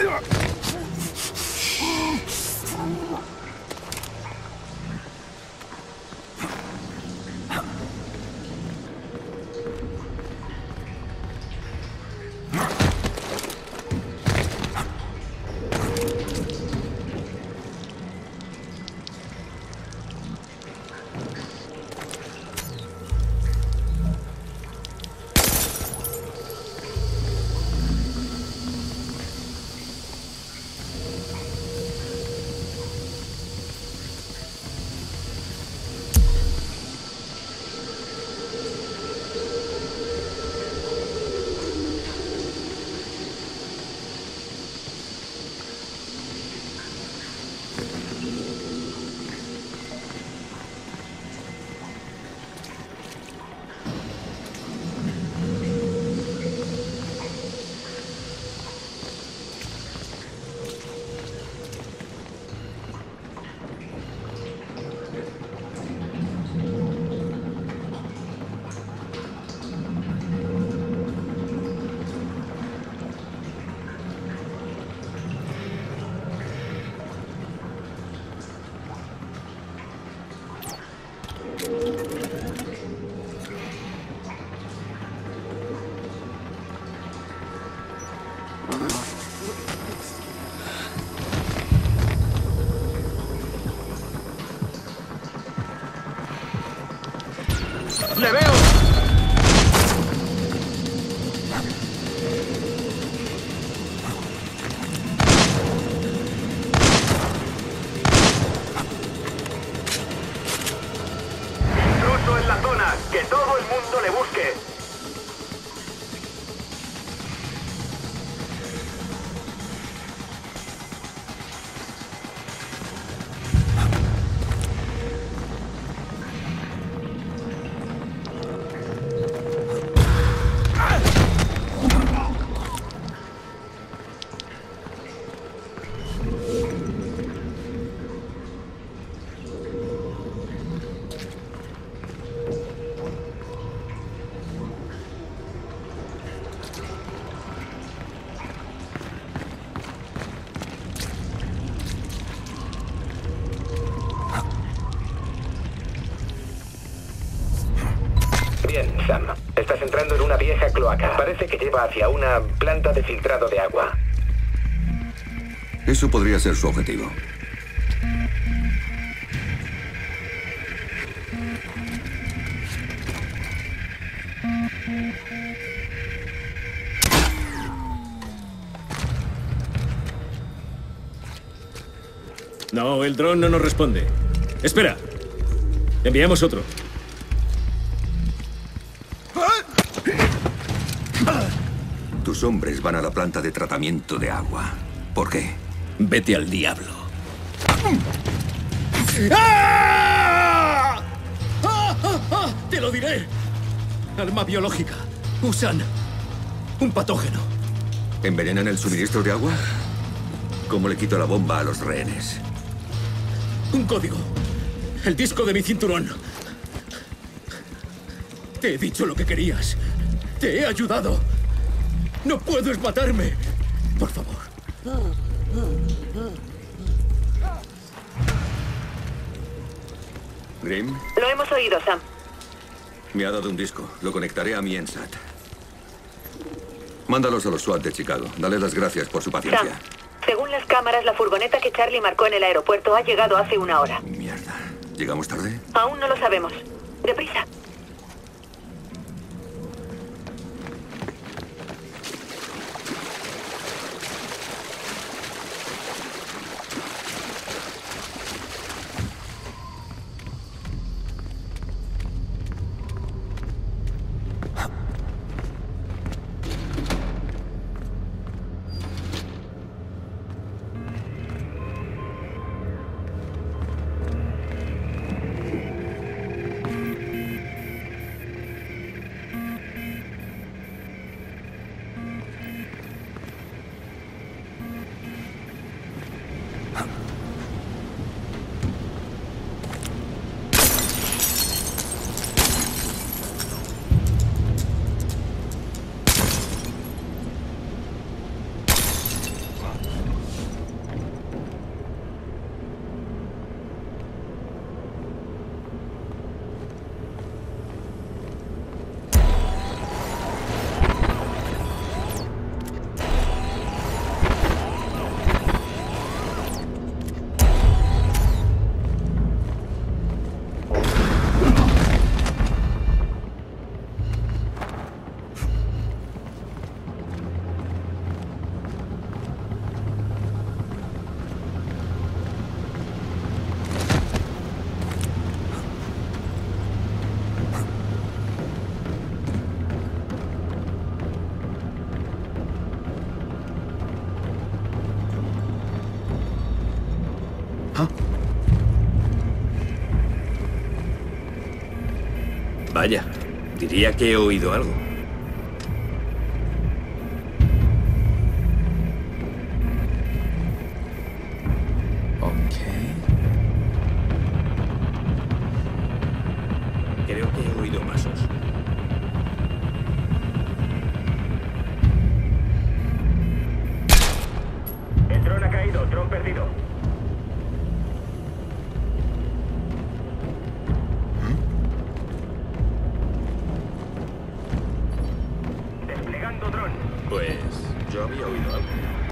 ¡Le Parece que lleva hacia una planta de filtrado de agua. Eso podría ser su objetivo. No, el dron no nos responde. Espera. Enviamos otro. Tus hombres van a la planta de tratamiento de agua. ¿Por qué? Vete al diablo. ¡Ah! ¡Ah, ah! ¡Te lo diré! Arma biológica. Usan un patógeno. ¿Envenenan el suministro de agua? ¿Cómo le quito la bomba a los rehenes? Un código. El disco de mi cinturón. Te he dicho lo que querías. Te he ayudado. No puedes matarme. Por favor. Grim, Lo hemos oído, Sam. me ha dado un disco. Lo conectaré a mi ENSAT. Mándalos a los SWAT de Chicago. Dale las gracias por su Sam, paciencia. según las cámaras, la furgoneta que Charlie marcó en el aeropuerto ha llegado hace una hora. Mierda. ¿Llegamos tarde? Aún no lo sabemos. Deprisa. Diría que he oído algo. Pues yo había oído algo.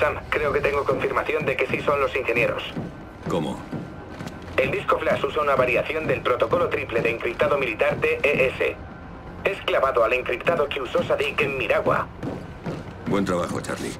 Sam, creo que tengo confirmación de que sí son los ingenieros. ¿Cómo? El disco flash usa una variación del protocolo triple de encriptado militar TES. Es clavado al encriptado que usó Sadik en Miragua. Buen trabajo, Charlie.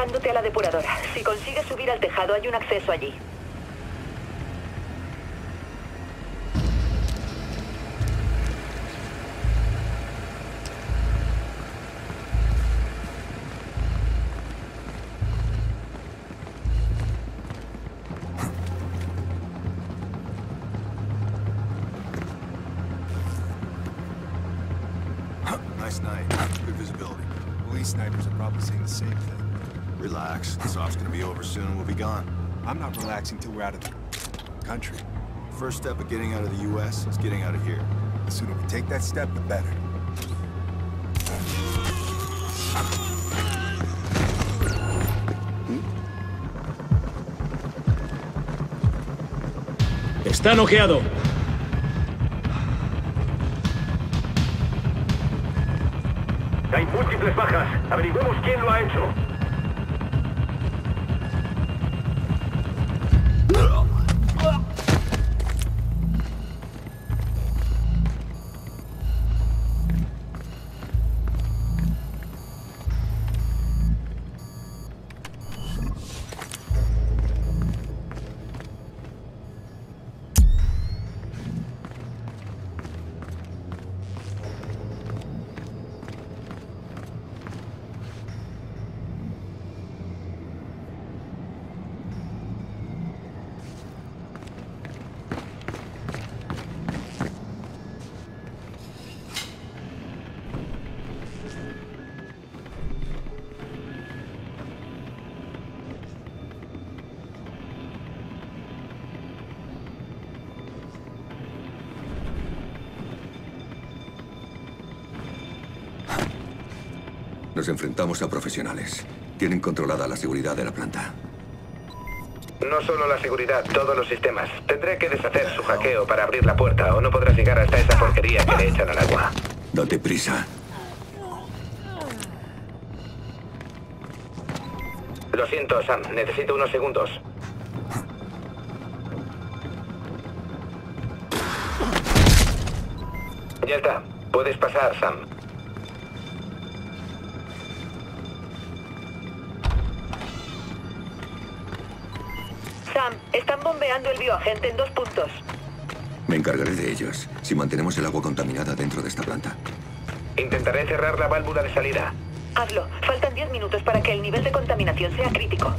Acercándote a la depuradora. Si consigues subir al tejado, hay un acceso allí. Nice night. Good visibility. Police snipers are probably saying the same thing. Relax. This off's gonna be over soon and we'll be gone. I'm not relaxing till we're out of the country. First step of getting out of the U.S. is getting out of here. The sooner we take that step, the better. Está noqueado. Hay múltiples bajas. Averigüemos quién lo ha hecho. Enfrentamos a profesionales. Tienen controlada la seguridad de la planta. No solo la seguridad, todos los sistemas. Tendré que deshacer su hackeo para abrir la puerta o no podrás llegar hasta esa porquería que le echan al agua. Date prisa. Lo siento, Sam. Necesito unos segundos. Ya está. Puedes pasar, Sam. Sam, están bombeando el bioagente en dos puntos. Me encargaré de ellos. Si mantenemos el agua contaminada dentro de esta planta. Intentaré cerrar la válvula de salida. Hazlo. Faltan 10 minutos para que el nivel de contaminación sea crítico.